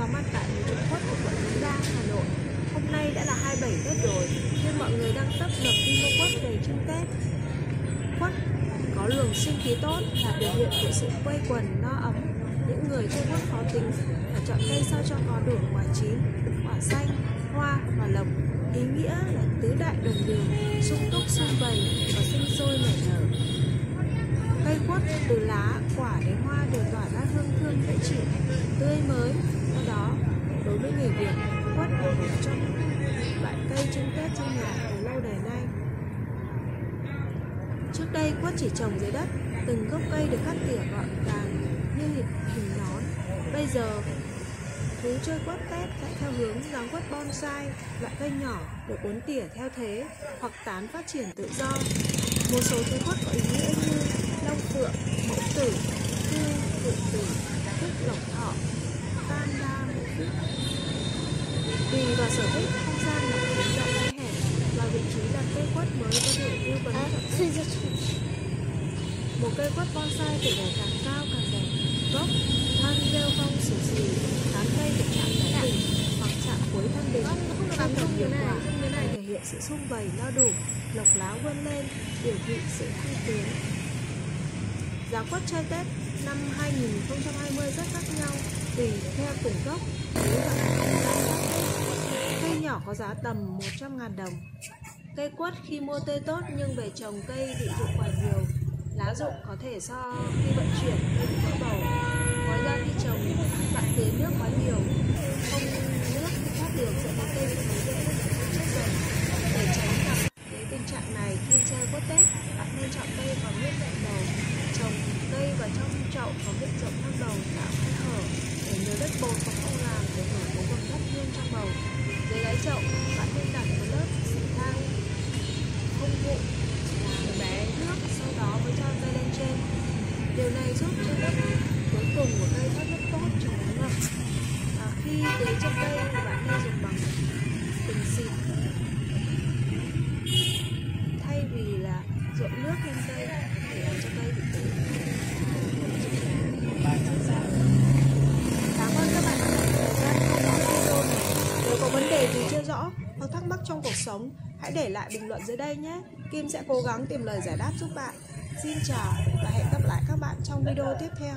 có mặt tại Trung khuất của quận Đống Đa, Hà Nội. Hôm nay đã là 27 Tết rồi, nên mọi người đang tấp nập đi mua quất về trưng Tết. Quất có luồng sinh khí tốt là biểu hiện của sự quây quần no ấm. Những người chơi quất khó tính phải chọn cây sao cho có đủ quả chín, quả xanh, hoa và lộc. Ý nghĩa là tứ đại đồng đường, sung túc sung vầy và sinh sôi nảy nở. Cây quất từ lá, quả đến hoa đều tỏa ra hương thơm dễ chịu, tươi mới việc quất là một trong loại cây trưng Tết trong nhà từ lâu đời nay. Trước đây quất chỉ trồng dưới đất, từng gốc cây được cắt tỉa gọn gàng như hình, hình nón. Bây giờ, thú chơi quất Tết lại theo hướng dáng quất bonsai, loại cây nhỏ được uốn tỉa theo thế hoặc tán phát triển tự do. Một số thú quất có ý nghĩa như long phượng, mẫu tử, thư, tự tử, thức lộc thọ, tam đa mẫu tử. Tùy vào sở thích, không gian là kính rộng hay hẹp và vị trí đặt cây quất mới có thể tư vấn chọn một cây quất bonsai từ ngày càng cao càng đẹp. Gốc thân rêu phong xù xì tán cây được chạm đáy đỉnh hoặc chạm cuối thân đỉnh. Ăn đồng hiệu quả này thể hiện sự sung vầy no đủ lộc láo vươn lên biểu thị sự thăng tiến. Giá quất chơi tết năm 2020 rất khác nhau tùy theo từng gốc nhỏ có giá tầm 100.000 đồng. Cây quất khi mua tươi tốt nhưng về trồng cây bị dụng quả nhiều, Lá rụng có thể so khi vận chuyển cây bị vỡ bầu. Ngoài ra khi trồng, bạn tưới nước quá nhiều, Không nước thoát được, sẽ có cây bị thối rễ chết dần Để tránh gặp cái tình trạng này, khi chơi quất Tết, Bạn nên chọn cây có nguyên vẹn đầu Trồng cây vào trong chậu có miệng rộng ngang đầu tạo khe hở. Để nhớ đất bột và không làm chậu, bạn nên đặt một lớp xỉ than, không vụ là bé nước, sau đó mới cho cây lên trên. Điều này giúp cho lớp cuối cùng của cây thoát nước tốt trong ống ngập và khi tưới cho cây thì bạn nên dùng bằng bình xịt. Thay vì là rộn nước lên cây để làm cho cây bị tưới cảm ơn các bạn đã dành thời gian theo dõi video này nếu có vấn đề gì chưa rõ, hoặc thắc mắc trong cuộc sống, hãy để lại bình luận dưới đây nhé. Kim sẽ cố gắng tìm lời giải đáp giúp bạn. Xin chào và hẹn gặp lại các bạn trong video tiếp theo.